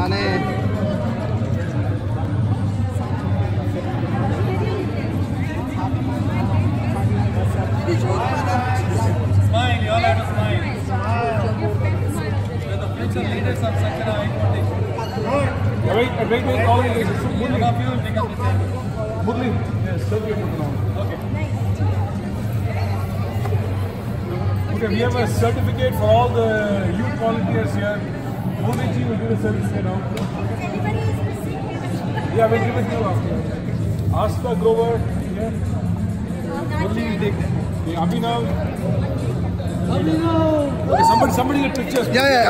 Smile, all smile. You're the future leaders of all of you. Up your Okay, we have a certificate for all the youth volunteers here. वो भेजी will do the service के now या will give it to after Aastha Grover only they they abhinav abhinav somebody somebody get pictures yeah yeah